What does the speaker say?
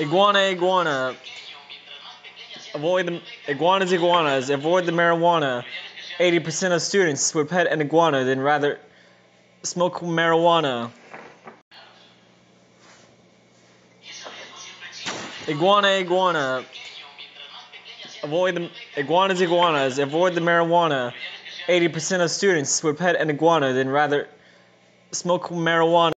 Iguana, iguana. Avoid the iguanas, iguanas. Avoid the marijuana. 80% of students would pet an iguana than rather smoke marijuana. Iguana, iguana. Avoid the iguanas, iguanas. Avoid the marijuana. 80% of students would pet an iguana than rather smoke marijuana.